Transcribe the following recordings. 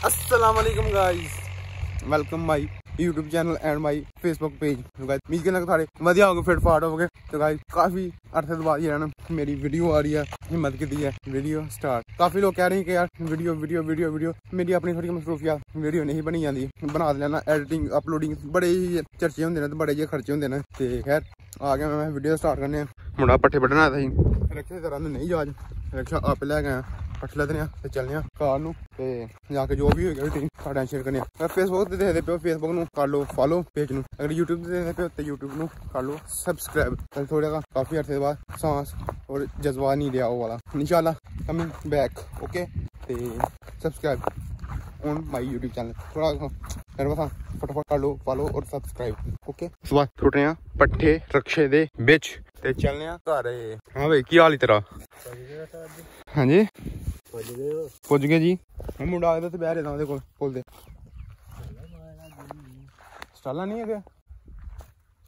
अस्सलाम वालेकुम guys welcome my YouTube channel and my Facebook page guys ਮੀਂਹ ਕਿੰਨਾ ਕੁ ਸਾਰੇ ਵਧੀਆ ਹੋਗੇ ਫਿਟ ਫਾਟ ਹੋਗੇ ਤੇ ਗਾਇਸ ਕਾਫੀ ਅਰਸੇ ਤੋਂ ਬਾਅਦ ਜਿਹੜਾ ਨਾ ਮੇਰੀ ਵੀਡੀਓ ਆ ਰਹੀ ਹੈ ਹਿੰਮਤ ਕੀਤੀ ਹੈ ਵੀਡੀਓ ਸਟਾਰਟ ਕਾਫੀ ਲੋਕ ਕਹਿ ਰਹੇ ਕਿ ਯਾਰ ਵੀਡੀਓ ਵੀਡੀਓ ਵੀਡੀਓ ਵੀਡੀਓ ਮੇਰੀ ਆਪਣੀ ਥੋੜੀ ਮਸਰੂਫੀਅਤ ਵੀਡੀਓ ਨਹੀਂ ਬਣੀ ਜਾਂਦੀ ਬਣਾ ਲੈਣਾ ਐਡੀਟਿੰਗ ਅਪਲੋਡਿੰਗ ਬੜੇ ਹੀ ਚਰਚੇ ਹੁੰਦੇ ਨੇ ਤੇ ਬੜੇ ਜਿਹੇ ਖਰਚੇ ਹੁੰਦੇ ਨੇ ਤੇ ਖੈਰ ਆ ਗਿਆ ਮੈਂ ਵੀਡੀਓ ਸਟਾਰਟ ਕਰਨੇ ਆ ਮੁੰਡਾ ਪੱਠੇ ਵੱਢਣਾ ਆਇਆ ਸੀ ਰਕਸ਼ੇ ਦੀ ਤਰ੍ਹਾਂ ਨਹੀਂ ਜਾਜ ਰਕਸ਼ਾ ਆਪ ਲੈ ਗਿਆ ਪੱਠ ਲੈਦੇ ਆ ਤੇ ਚੱਲਦੇ ਆ ਕਾਰ ਨੂੰ ਤੇ ਜਾ ਕੇ ਜੋ ਵੀ ਹੋਏਗਾ ਰੂਟੀਨ ਤੁਹਾਡਾ ਸ਼ੇਅਰ ਕਰਨੇ ਆ। ਫੇਸਬੁੱਕ ਤੇ ਦੇਖਦੇ ਪਿਓ ਫੇਸਬੁੱਕ ਨੂੰ ਕਰ ਲਓ ਫਾਲੋ ਪੇਜ ਨੂੰ। ਅਗਰ YouTube ਤੇ ਦੇਖਦੇ ਪਿਓ ਤੇ YouTube ਨੂੰ ਕਰ ਲਓ ਸਬਸਕ੍ਰਾਈਬ ਤੇ ਥੋੜਾ ਜਿਹਾ ਕਾਫੀ ਅਰਸੇ ਬਾਅਦ ਸਾਂਸ ਔਰ ਜਜ਼ਬਾ ਨਹੀਂ ਲਿਆ ਉਹ ਵਾਲਾ। ਇਨਸ਼ਾਅੱਲਾ ਕਮਿੰਗ ਬੈਕ ਓਕੇ ਤੇ subscribe on my YouTube channel ਥੋੜਾ ਬਤਾ ਫਟਾਫਟ ਕਰ ਲਓ ਫਾਲੋ ਔਰ ਸਬਸਕ੍ਰਾਈਬ ਓਕੇ ਸਵਾਦ ਟੁੱਟ ਰਹੇ ਆ ਪੱਠੇ ਰਕਸ਼ੇ ਦੇ ਵਿੱਚ ਤੇ ਚੱਲਨੇ ਆ ਘਰ। ਹਾਂ ਬਈ ਕੀ ਹਾਲ ਹੀ ਤੇਰਾ? ਹਾਂਜੀ? ਪੁੱਜ ਗਏ ਜੀ। ਹੁਣ ਮੁੰਡਾ ਆਇਆ ਤੇ ਬਹਿ ਰਿਹਾ ਉਹਦੇ ਕੋਲ ਪੁੱਲ ਦੇ ਸਟਾਲਾ ਨਹੀਂ ਹੈਗਾ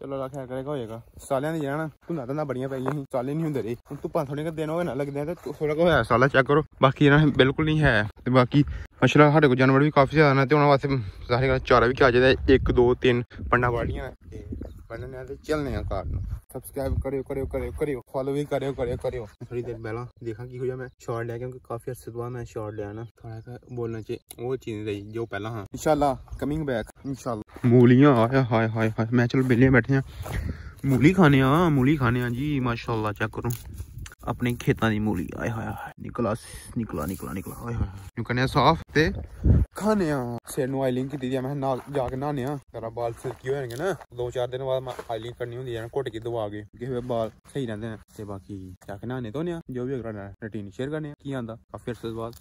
ਚਲੋ ਰੱਖਿਆ ਕਰੇਗਾ ਹੋਏਗਾ। ਸਾਲਿਆਂ ਦੀ ਜਾਣਾ ਧੁੰਦਾ ਧੁੰਦਾ ਬੜੀਆਂ ਪਈਆਂ ਸੀ। ਸਾਲੇ ਨਹੀਂ ਹੁੰਦੇ ਰੇ ਹੁਣ ਧੁੱਪਾਂ ਥੋੜੇ ਕਿ ਦਿਨ ਹੋਏ ਨਾ ਲੱਗਦੇ ਆ ਤੇ ਥੋੜਾ ਕੋ ਹੋਇਆ ਸਾਲਾ ਚੈੱਕ ਕਰੋ। ਬਾਕੀ ਇਹਨਾਂ ਬਿਲਕੁਲ ਨਹੀਂ ਹੈ। ਤੇ ਬਾਕੀ ਅਸ਼ਰਾ ਸਾਡੇ ਕੋਲ ਜਾਨਵਰ ਵੀ ਕਾਫੀ ਜ਼ਿਆਦਾ ਨੇ ਤੇ ਉਹਨਾਂ ਵਾਸਤੇ ਸਾਰੇ ਗੱਲ ਚਾਰਾ ਵੀ ਕਿਹਾ ਜਾਂਦਾ 1 2 3 ਪੰਡਾ ਵਾੜੀਆਂ ਤੇ ਬਣਨੇ ਆ ਤੇ ਚੱਲਨੇ ਆ ਕਾਰ ਨੂੰ। ਸਬਸਕ੍ਰਾਈਬ ਕਰਿਓ ਕਰਿਓ ਕਰਿਓ ਕਰਿਓ। ਫੋਲੋ ਵੀ ਕਰਿਓ ਕਰਿਓ ਕਰਿਓ। ਥੋੜੀ ਦੇਰ ਪਹਿਲਾਂ ਦੇਖਾਂ ਕੀ ਹੋਇਆ, ਮੈਂ ਸ਼ਾਰਟ ਲਿਆ ਕਿਉਂਕਿ ਕਾਫੀ ਅਰਸੇ ਤੋਂ ਬਾਅਦ ਮੈਂ ਸ਼ਾਰਟ ਲਿਆ ਨਾ। ਥੋੜਾ ਜਿਹਾ ਬੋਲਣ ਚ ਉਹ ਚੀਜ਼ ਰਹੀ, ਜੋ ਪਹਿਲਾਂ ਹਾਂ। ਇਨਸ਼ਾਅੱਲਾ ਕਮਿੰਗ ਬੈਕ ਇਨਸ਼ਾਅੱਲਾ। ਮੂਲੀਆਂ ਆਇਆ ਹਾਏ ਹਾਏ ਹਾਏ। ਮੈਂ ਚਲ ਬਿੱਲੇ ਬੈਠੇ ਆ। ਮੂਲੀ ਖਾਣੇ ਆ, ਮੂਲੀ ਖਾਣੇ ਆ ਜੀ, ਮਾਸ਼ਾਅੱਲਾ ਚੈੱਕ ਕਰੋ। ਆਪਣੇ ਖੇਤਾਂ ਦੀ ਮੂਲੀ। ਆਏ ਹਾਏ ਨਿਕਲਾ ਨਿਕਲਾ ਨਿਕਲਾ ਨਿਕਲਾ ਆਏ ਹਾਏ ਨੂੰ ਕਰਨੇ ਸਾਫ਼ ਤੇ ਖਾਣੇ ਆ ਸਿਰ ਨੂੰ ਆਇਲਿੰਗ ਕੀਤੀ ਦੀ ਆ ਮੈਂ ਨਾਲ ਜਾ ਕੇ ਨਹਾਣੇ ਆ ਤੇਰਾ ਬਾਲ ਸਿਲਕੀ ਹੋ ਜਾਣਗੇ ਨਾ। ਦੋ ਚਾਰ ਦਿਨ ਬਾਅਦ ਮੈਂ ਆਇਲਿੰਗ ਕਰਨੀ ਹੁੰਦੀ ਹੈ ਨਾ ਘੁੱਟ ਕੇ ਦਵਾ ਕੇ। ਕਿ ਬਾਲ ਸਹੀ ਰਹਿੰਦੇ ਨੇ। ਤੇ ਬਾਕੀ ਜਾ ਕੇ ਨਹਾਣੇ ਧੋਨੇ ਆ। ਜੋ ਵੀ ਅਗਰ ਰੂਟੀਨ ਸ਼ੇਅਰ ਕਰਨੇ ਆ। ਕੀ ਆਂਦਾ? ਕਾਫੀ ਅਰਸੇ ਬਾਅਦ।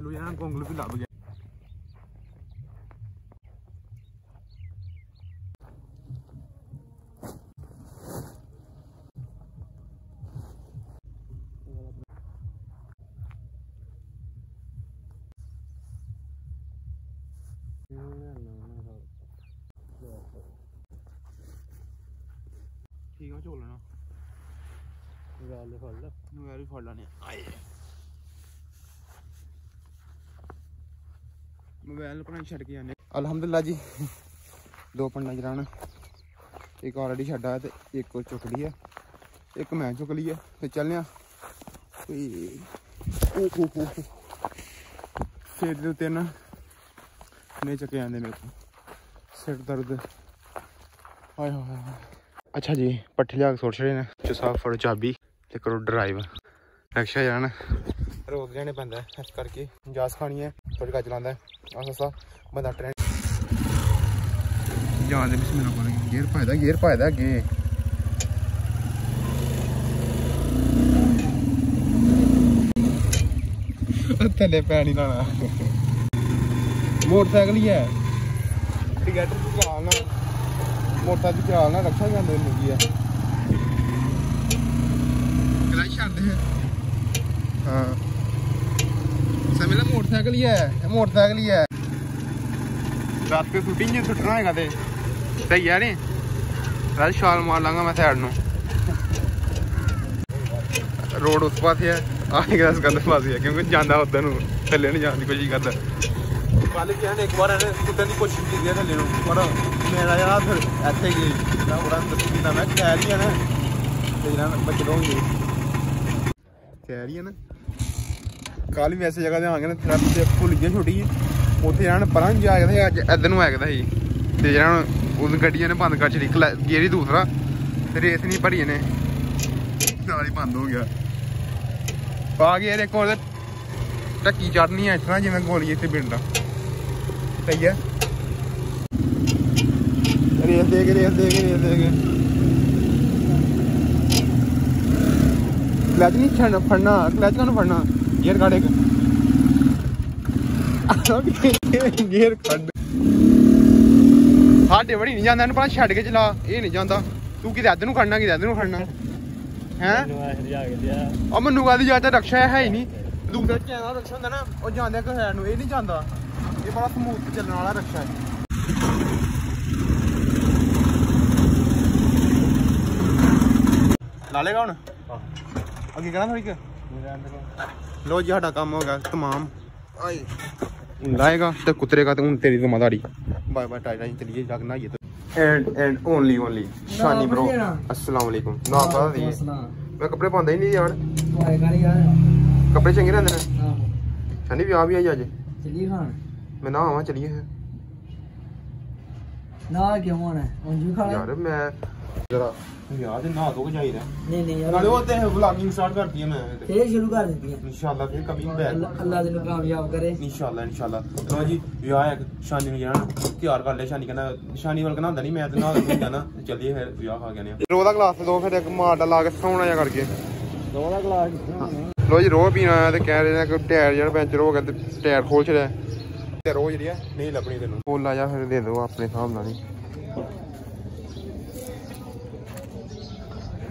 ਤੈਨੂੰ ਯਾਰ ਗੋਂਗਲ ਵੀ ਲੱਭ ਗਿਆ ਠੀਕ ਆ ਝੋਲ ਲੈਣਾ ਗੱਲ ਫੜ ਲੈ ਨੂੰ ਯਾਰ ਵੀ ਫੜ ਲੈਣੇ ਮੋਬਾਈਲ ਆਪਣਾ ਛੱਡ ਕੇ ਆਨੇ ਅਲਹਮਦੁਲਿਲਾ ਜੀ, ਦੋ ਪੰਡਾ ਜਰਾਨ ਇੱਕ ਆਲਰੇਡੀ ਛੱਡਾ ਤੇ ਇੱਕ ਉਹ ਚੁੱਕ ਲਈ ਆ ਇੱਕ ਮੈਂ ਚੁੱਕ ਲਈ ਆ ਤੇ ਚੱਲਿਆ। ਆ ਓਏ ਹੋ ਹੋ ਸਿਰ ਦੇ ਉੱਤੇ ਨਾ ਨੇ ਚੱਕੇ ਜਾਂਦੇ ਮੇਰੇ ਕੋਲ ਸਿਰ ਦਰਦ। ਹਾਏ ਹਾਏ ਅੱਛਾ ਜੀ, ਪੱਠੇ ਲਿਆ ਕੇ ਸੁੱਟ ਛੜੇ ਨੇ। ਚ ਸਾਫ਼ ਚਾਬੀ ਤੇ ਕਰੋ ਡਰਾਈਵ। ਰਕਸ਼ਾ ਜਾਣ। ਰੋਜ਼ ਲੈਣੇ ਪੈਂਦਾ ਇਸ ਕਰਕੇ ਜਾਸ ਖਾਣੀ ਹੈ ਥੋੜੀ ਕਾ ਚਲਾਉਂਦਾ ਆਸਾ ਸਾ ਬੰਦਾ ਟ੍ਰੈਨ ਜਾਣ ਦੇ ਬਿਸਮਿਲ੍ਲਾ ਪਾਣੀ ਗੇਅਰ ਪਾਇਦਾ ਗੇਅਰ ਪਾਇਦਾ ਅੱਗੇ। ਥੱਲੇ ਪੈਣੀ ਲਾਣਾ ਮੋਟਰਸਾਈਕਲ ਹੀ ਹੈ। ਟਿਕਟ ਚਲਾਣਾ ਮੋਟਰਸਾਈਕਲ ਚਲਾਣਾ ਰੱਖਿਆ ਜਾਂਦੇ ਨੂੰ ਕੀ ਆ ਕਿਹੜਾ ਛੱਡ ਦੇ? ਹਾਂ ਸਮੇਲਾ ਮੋਟਰਸਾਈਕਲ ਹੀ। ਹੈ ਇਹ ਮੋਟਰਸਾਈਕਲ ਹੀ ਹੈ ਰਾਤ ਕੇ ਸ਼ੂਟਿੰਗ ਜੇ ਸੁੱਟਣਾ ਹੈਗਾ ਤੇ ਸਹੀ ਆ ਨੇ ਰਾਤ ਛਾਲ ਮਾਰ ਲਾਂਗਾ ਮੈਂ ਸਾਈਡ ਨੂੰ ਰੋਡ ਉਸ ਪਾਸੇ ਹੈ ਆਹ ਗ੍ਰੈਸ ਕਰਨ ਪਾਸੇ ਹੈ ਕਿਉਂਕਿ ਜਾਂਦਾ ਉਧਰ ਨੂੰ ਥੱਲੇ ਨਹੀਂ ਜਾਣ ਦੀ ਕੋਸ਼ਿਸ਼ ਕਰਦਾ ਕੱਲ ਕਿਹਾ ਨੇ ਇੱਕ ਵਾਰ ਇਹਨੇ ਕੁੱਟਣ ਦੀ ਕੋਸ਼ਿਸ਼ ਕੀਤੀ ਹੈ ਥੱਲੇ ਨੂੰ ਪਰ ਮੇਰਾ ਯਾਰ ਫਿਰ ਇੱਥੇ ਗਈ ਮੈਂ ਬੜਾ ਦੱਸੀ ਕੀਤਾ ਮੈਂ ਕਹਿ ਰਹੀ ਕੱਲ ਵੀ ਐਸੀ ਜਗ੍ਹਾ ਤੇ ਆਵਾਂਗੇ ਨਾ ਥਰੈਪ ਤੇ ਭੁੱਲ ਗਿਆ ਛੋਟੀ ਜਿਹੀ ਉੱਥੇ ਜਾਣ ਪਰਾਂ ਜਾ ਕੇ ਅੱਜ ਇੱਧਰ ਨੂੰ ਆਇਆ ਸੀ। ਤੇ ਜਿਹੜਾ ਹੁਣ ਉਹ ਗੱਡੀਆਂ ਨੇ ਬੰਦ ਕਰ ਛੜੀ ਗੇਰੀ ਦੂਸਰਾ, ਤੇ ਰੇਸ ਨਹੀਂ ਭਰੀ ਨੇ ਨਾਲ ਹੀ ਬੰਦ ਹੋ ਗਿਆ। ਪਾ ਗਿਆ ਇਹਦੇ ਕੋਲ ਟੱਕੀ ਚੜਨੀ ਐ ਇਸ ਤਰ੍ਹਾਂ ਜਿਵੇਂ ਗੋਲੀ ਇੱਥੇ ਬਿੰਦਾ ਸਹੀ ਹੈ ਰੇਸ ਦੇ ਕੇ, ਰੇਸ ਦੇ ਕੇ, ਰੇਸ ਦੇ ਕੇ। ਕਲਚ ਨਹੀਂ ਛੱਡ ਫੜਨਾ, ਕਲਚ ਕਾਨੂੰ ਫੜਨਾ? ਗੇਅਰ ਕੱਢ ਇੱਕ ਗੇਅਰ ਕੱਢ ਸਾਡੇ ਵੜੀ ਨਹੀਂ ਜਾਂਦਾ ਇਹਨੂੰ ਪਤਾ ਛੱਡ ਕੇ ਚਲਾ ਇਹ ਨਹੀਂ ਜਾਂਦਾ ਤੂੰ ਕਿਤੇ ਇੱਧਰ ਨੂੰ ਖੜਨਾ ਕਿਤੇ ਇੱਧਰ ਨੂੰ ਖੜਨਾ ਹੈ ਨੂੰ ਆ ਜਾ ਕੇ ਦਿਆ ਆ ਮੈਨੂੰ ਕਾਦੀ ਜਾਂ ਤਾਂ ਰਕਸ਼ਾ ਹੈ ਹੀ ਨਹੀਂ ਦੂਸਰਾ ਚੈਨਲ ਰਕਸ਼ਾ ਹੁੰਦਾ ਨਾ ਉਹ ਜਾਂਦੇ ਕਿ ਹੈ ਨੂੰ ਇਹ ਨਹੀਂ ਜਾਂਦਾ ਇਹ ਬੜਾ ਸਮੂਥ ਚੱਲਣ ਵਾਲਾ ਰਕਸ਼ਾ ਹੈ ਲਾ ਲੇਗਾ ਹੁਣ ਅੱਗੇ ਕਰਾਂ ਥੋੜੀ ਕਿ ਲੋ ਜੀ ਸਾਡਾ ਕੰਮ ਹੋ ਗਿਆ ਤਮਾਮ। ਆਏ। ਲਾਏਗਾ ਤੇ ਕੁਤਰੇਗਾ ਤੇ ਹੁਣ ਤੇਰੀ ਜ਼ਿੰਮੇਵਾਰੀ। ਬਾਏ ਬਾਏ ਟਾਈ ਟਾਈ ਚਲੀਏ ਜਾ ਕੇ ਨਹਾਈਏ ਤੇ। And and only only Shani bro ਅਸਲਾਮ ਵਾਲੇਕੁਮ ਨਾ ਪਤਾ ਦੀ ਮੈਂ ਕੱਪੜੇ ਪਾਉਂਦਾ ਹੀ ਨਹੀਂ ਯਾਰ। ਕੱਪੜੇ ਚੰਗੇ ਰਹਿੰਦੇ ਨੇ। ਸ਼ਾਨੀ ਵਿਆਹ ਵੀ ਆਈ ਅੱਜ। ਚਲੀ ਖਾਣ? ਮੈਂ ਨਾ ਆਵਾਂ ਚਲੀਏ। ਨਾ ਕਿਉਂ ਹੋਣਾ ਉਂਝ ਖਾਣਾ ਯਾਰ ਮੈਂ ਜਰਾ। ਵਿਆਹ ਦੇ ਨਾ ਧੋ ਕੇ ਜਾਈਦਾ। ਨਹੀਂ ਨਹੀਂ ਯਾਰ। ਨਾਲੇ ਉਹ ਤੇ ਵਲੌਗਿੰਗ ਸਟਾਰਟ ਕਰਤੀ ਹੈ ਮੈਂ ਫੇਰ ਸ਼ੁਰੂ ਕਰ ਦਿੱਤੀ ਹੈ ਇਨਸ਼ਾਅੱਲਾ ਫਿਰ ਕਮੀ ਬੈਕ ਅੱਲਾ ਅੱਲਾ ਤੈਨੂੰ ਕਾਮਯਾਬ ਕਰੇ। ਇਨਸ਼ਾਅੱਲਾ ਇਨਸ਼ਾਅੱਲਾ। ਲੋ ਜੀ ਵਿਆਹ ਹੈ ਸ਼ਾਨੀ ਨੂੰ ਜਾਣਾ। ਤਿਆਰ ਕਰ ਲਿਆ ਸ਼ਾਨੀ ਕਹਿੰਦਾ ਸ਼ਾਨੀ ਵੱਲ ਕਹਿੰਦਾ ਨਹੀਂ ਮੈਂ ਤੇ ਨਾਲ ਨਹੀਂ ਜਾਣਾ। ਤੇ ਚੱਲੀਏ ਫਿਰ ਵਿਆਹ ਖਾ ਕੇ ਆਨੇ ਰੋਹ ਦਾ ਗਲਾਸ ਦੋ ਫਿਰ ਇੱਕ ਮਾਰਡਾ ਲਾ ਕੇ ਸੌਣਾ ਜਾ ਕਰਕੇ। ਦੋ ਦਾ ਗਲਾਸ ਲੋ ਜੀ ਰੋਹ ਪੀਣਾ ਆਇਆ ਤੇ ਕਹਿ ਰਹੇ ਨੇ ਕਿ ਟਾਇਰ ਜਿਹੜਾ ਪੈਂਚਰ ਹੋ ਗਿਆ ਤੇ ਟਾਇਰ ਖੋਲ ਛੜਿਆ ਤੇ ਰੋਹ ਜਿਹੜੀ ਹੈ ਨਹੀਂ ਲੱਭਣੀ ਤੈਨੂੰ। ਫੋਨ ਲਾ ਜਾ ਫਿਰ ਦੇ ਦਿਓ ਆਪਣੇ ਹਿਸਾਬ ਨਾਲ ਹੀ।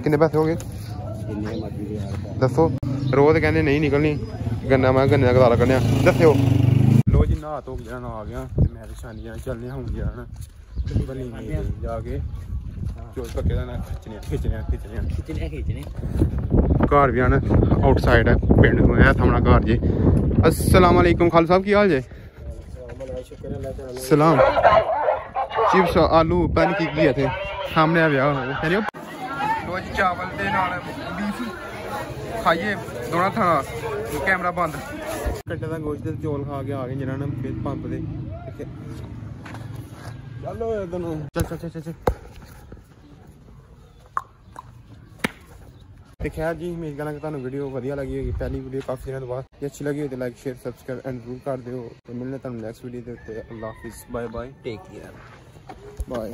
ਕਿੰਨੇ ਪੈਸੇ ਹੋ ਗਏ ਦੱਸੋ। ਤੇ ਕਹਿੰਦੇ ਨਹੀਂ ਨਿਕਲਣੀ। ਗੰਨਾ ਮੈਂ ਗੰਨੇ ਦਾ ਗਦਾਰਾ ਕੱਢਿਆ ਦੱਸਿਓ। ਲੋ ਜੀ ਨਹਾ ਧੋ ਕੇ ਜਿਹੜਾ ਆ ਗਿਆ। ਤੇ ਮੈਂ ਤੇ ਸ਼ਾਨੀ ਜਾਣਾ ਚੱਲਨੇ ਹੁਣ ਜਾਣਾ ਬਣੀ ਜਾ ਕੇ। ਚੋਲ ਪੱਕੇ ਦਾ ਨਾ ਖਿੱਚਣੇ ਖਿੱਚਣੇ ਖਿੱਚਣੇ ਖਿੱਚਣੇ ਖਿੱਚਣੇ ਘਰ ਵੀ ਆਣ ਆਊਟਸਾਈਡ ਹੈ ਪਿੰਡ ਨੂੰ ਹੈ ਥਮਣਾ ਘਰ ਜੀ। ਅਸਲਾਮ ਅਲੈਕੁਮ ਖਾਲ ਸਾਹਿਬ ਕੀ ਹਾਲ ਜੇ? ਸਲਾਮ। ਚਿਪਸ ਆਲੂ ਪੈਨ ਕੀ ਕੀ ਇੱਥੇ। ਸਾਹਮਣੇ ਆ ਵਿਆਹ ਕਹਿੰਦੇ ਲੋ ਜੀ ਚਾਵਲ ਦੇ ਨਾਲ ਬੀਫ ਖਾਈਏ ਦੋਨਾਂ ਥਾਂ ਕੈਮਰਾ ਬੰਦ। ਕੱਟੇ ਦਾ ਗੋਸ਼ਤ ਤੇ ਚੌਲ ਖਾ ਕੇ ਆ ਗਏ ਜਿਹਨਾਂ ਨੇ ਫਿਰ ਪੰਪ ਦੇ ਚੱਲੋ ਇਹ ਦੋਨੋਂ ਚੱਲ ਚੱਲ ਚੱਲ ਚੱਲ ਚੱਲ। ਤੇ ਖੈਰ ਜੀ ਉਮੀਦ ਕਰਾਂ ਕਿ ਤੁਹਾਨੂੰ ਵੀਡੀਓ ਵਧੀਆ ਲੱਗੀ ਹੋਗੀ ਪਹਿਲੀ ਵੀਡੀਓ ਕਾਫੀ ਦਿਨਾਂ ਤੋਂ ਬਾਅਦ। ਜੇ ਅੱਛੀ ਲੱਗੀ ਹੋਵੇ ਤਾਂ ਲਾਈਕ ਸ਼ੇਅਰ ਸਬਸਕ੍ਰਾਈਬ ਐਂਡ ਜ਼ਰੂਰ ਕਰ ਦਿਓ। ਤੇ ਮਿਲਣਾ ਤੁਹਾਨੂੰ ਨੈਕਸਟ ਵੀਡੀਓ ਦੇ ਉੱਤੇ। ਅੱਲਾਹ ਹਾਫਿਜ਼। Bye bye take care bye